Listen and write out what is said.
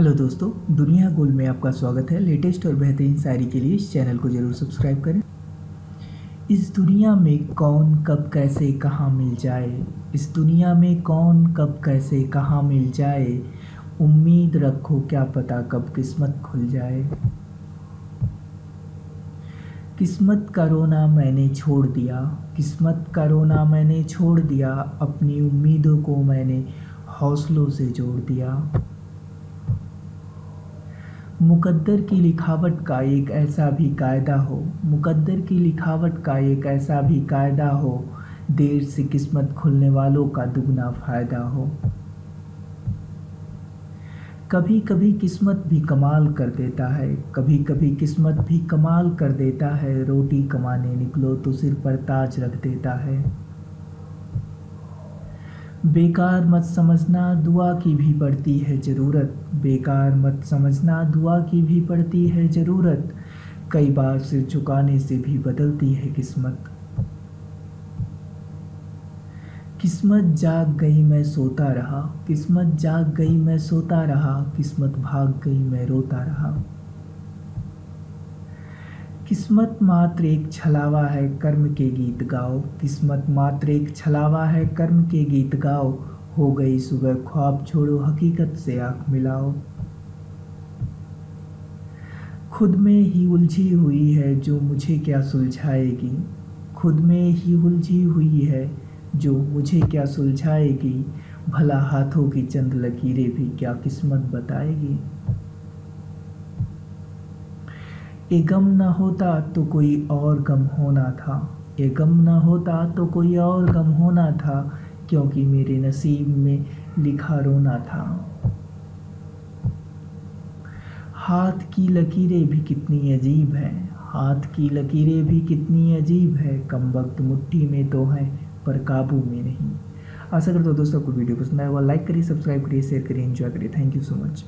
Hello दोस्तों, दुनिया गोल में आपका स्वागत है। लेटेस्ट और बेहतरीन शायरी के लिए इस चैनल को ज़रूर सब्सक्राइब करें। इस दुनिया में कौन कब कैसे कहाँ मिल जाए? इस दुनिया में कौन कब कैसे कहाँ मिल जाए? उम्मीद रखो क्या पता कब किस्मत खुल जाए। किस्मत का रोना मैंने छोड़ दिया। किस्मत का रोना मैंने छोड़ दिया। अपनी उम्मीदों को मैंने हौसलों से जोड़ दिया। मुकद्दर की लिखावट का एक ऐसा भी कायदा हो। मुकद्दर की लिखावट का एक ऐसा भी कायदा हो, देर से किस्मत खुलने वालों का दुगना फ़ायदा हो। कभी कभी किस्मत भी कमाल कर देता है। कभी कभी किस्मत भी कमाल कर देता है। रोटी कमाने निकलो तो सिर पर ताज रख देता है। बेकार मत समझना, दुआ की भी पड़ती है ज़रूरत। बेकार मत समझना, दुआ की भी पड़ती है ज़रूरत। कई बार सिर झुकाने से भी बदलती है किस्मत। किस्मत जाग गई, मैं सोता रहा। किस्मत जाग गई, मैं सोता रहा। किस्मत भाग गई, मैं रोता रहा। किस्मत मात्र एक छलावा है, कर्म के गीत गाओ। किस्मत मात्र एक छलावा है, कर्म के गीत गाओ। हो गई सुबह ख्वाब, छोड़ो हकीकत से आँख मिलाओ। खुद में ही उलझी हुई है, जो मुझे क्या सुलझाएगी? खुद में ही उलझी हुई है, जो मुझे क्या सुलझाएगी? भला हाथों की चंद लकीरें भी क्या किस्मत बताएगी? ये गम ना होता तो कोई और गम होना था। ये गम ना होता तो कोई और गम होना था, क्योंकि मेरे नसीब में लिखा रोना था। हाथ की लकीरें भी कितनी अजीब है। हाथ की लकीरें भी कितनी अजीब है। कम वक्त मुट्ठी में तो हैं, पर काबू में नहीं। आशा करता हूँ दोस्तों आपको वीडियो पसंद आया हुआ लाइक करिए, सब्सक्राइब करिए, शेयर करिए एंजॉय करिए। Thank you so much